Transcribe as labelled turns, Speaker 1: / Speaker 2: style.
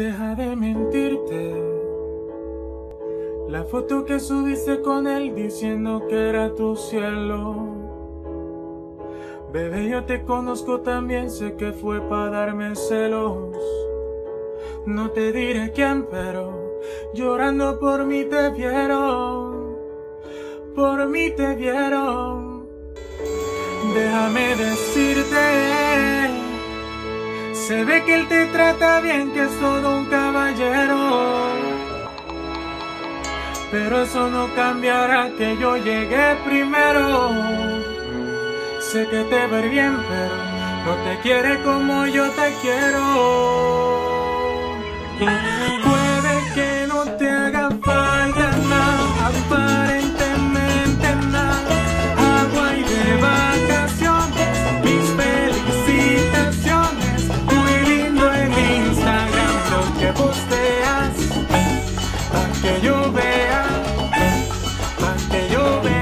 Speaker 1: Deja de mentirte. La foto que subiste con él diciendo que era tu cielo. Bebé, yo te conozco también, sé que fue para darme celos. No te diré quién, pero llorando por mí te vieron. Por mí te vieron. Déjame decirte. Se ve que él te trata bien, que es todo un caballero. Pero eso no cambiará que yo llegué primero. Sé que te ver bien, pero no te quiere como yo te quiero. Que posteas, para que yo vea, para que yo vea.